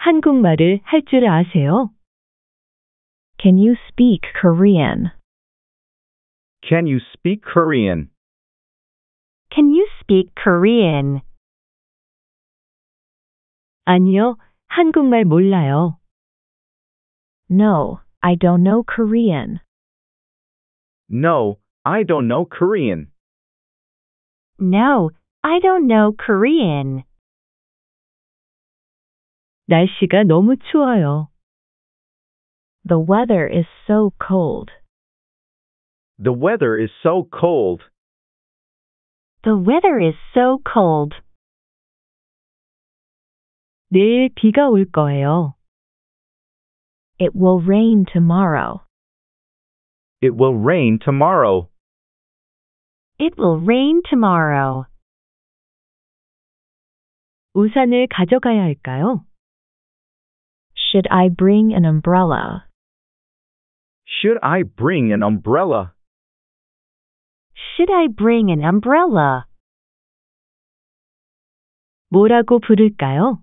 한국말을 할 줄 아세요? Can you speak Korean? Can you speak Korean? Can you speak Korean? 아니요, 한국말 몰라요. No, I don't know Korean. No, I don't know Korean. No, I don't know Korean. 날씨가 너무 추워요. The weather is so cold. The weather is so cold. The weather is so cold. 내일 비가 올 거예요. It will rain tomorrow. It will rain tomorrow. It will rain tomorrow. 우산을 가져가야 할까요? Should I bring an umbrella? Should I bring an umbrella? Should I bring an umbrella? 뭐라고 부를까요?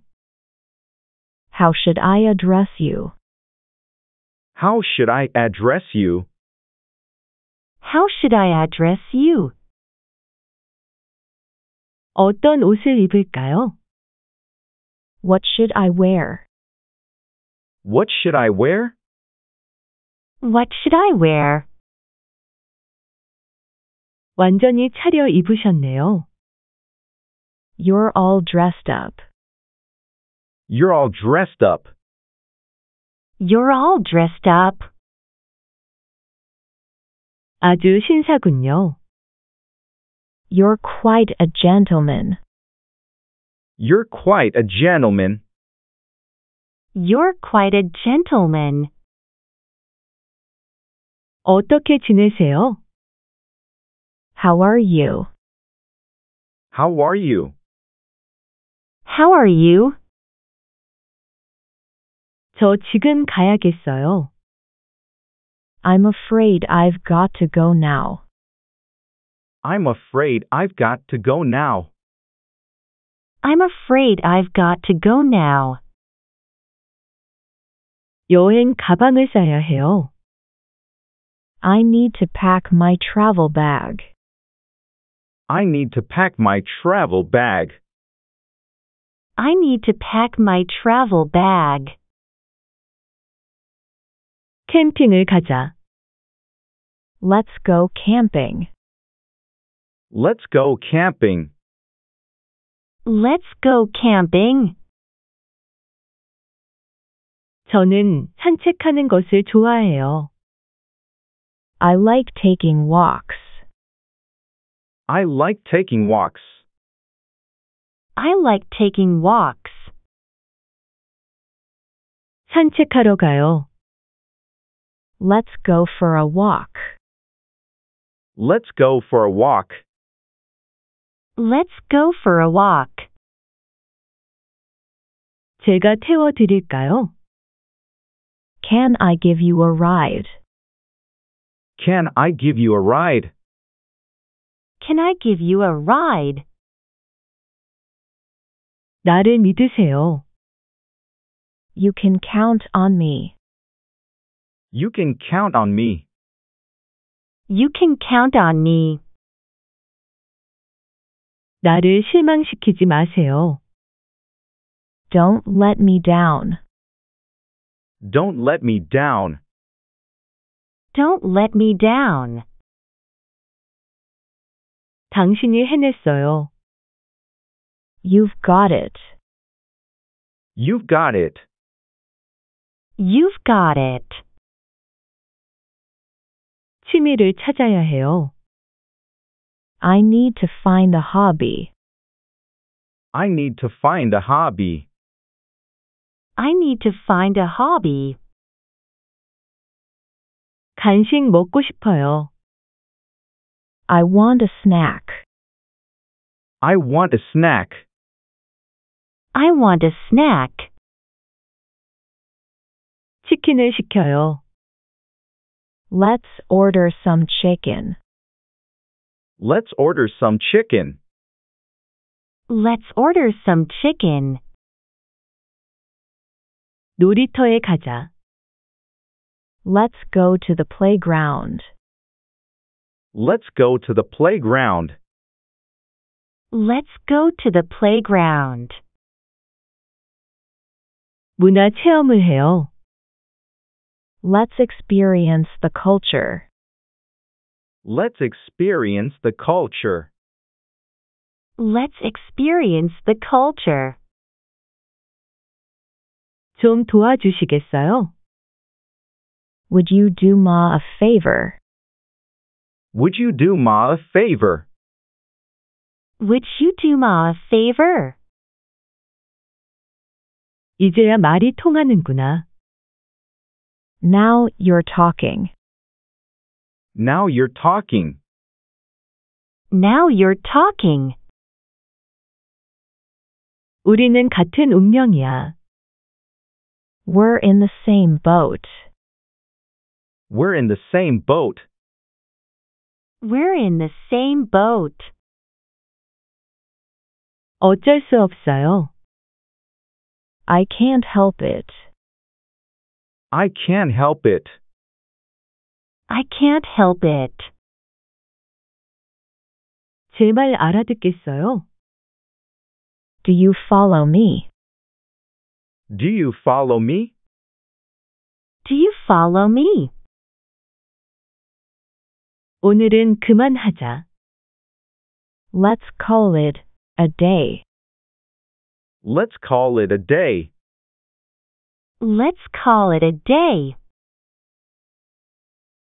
How should I address you? How should I address you? How should I address you? 어떤 옷을 입을까요? What should I wear? What should I wear? What should I wear? 완전히 차려 입으셨네요. You're all dressed up. You're all dressed up. You're all dressed up. 아주 신사군요. You're quite a gentleman. You're quite a gentleman. You're quite a gentleman. 어떻게 지내세요? How are you? How are you? How are you? 저 지금 가야겠어요. I'm afraid I've got to go now. I'm afraid I've got to go now. I'm afraid I've got to go now. 여행 가방을 싸야 해요. I need to pack my travel bag. I need to pack my travel bag. I need to pack my travel bag. 캠핑을 가자. Let's go camping. Let's go camping. Let's go camping. 저는 산책하는 것을 좋아해요. I like taking walks. I like taking walks. I like taking walks. 산책하러 가요. Let's go for a walk. Let's go for a walk. Let's go for a walk. 제가 태워 드릴까요? Can I give you a ride? Can I give you a ride? Can I give you a ride? 나를 믿으세요. You can count on me. You can count on me. You can count on me. 나를 실망시키지 마세요. Don't let me down. Don't let me down. Don't let me down. 당신이 해냈어요. You've got it. You've got it. You've got it. 취미를 찾아야 해요. I need to find a hobby. I need to find a hobby. I need to find a hobby. 간식 먹고 싶어요. I want a snack. I want a snack. I want a snack. 치킨을 시켜요. Let's order some chicken. Let's order some chicken. Let's order some chicken. 놀이터에 가자. Let's go to the playground. Let's go to the playground. Let's go to the playground. 문화 체험을 해요. Let's experience the culture. Let's experience the culture. Let's experience the culture. 좀 도와주시겠어요? Would you do Ma a favor? Would you do Ma a favor? Would you do Ma a favor? 이제야 말이 통하는구나. Now you're talking. Now you're talking. Now you're talking. 우리는 같은 운명이야. We're in the same boat. We're in the same boat. We're in the same boat. 어쩔 수 없어요. I can't help it. I can't help it. I can't help it. 제 말 알아듣겠어요? Do you follow me? Do you follow me? Do you follow me? 오늘은 그만하자. Let's call it a day. Let's call it a day. Let's call it a day.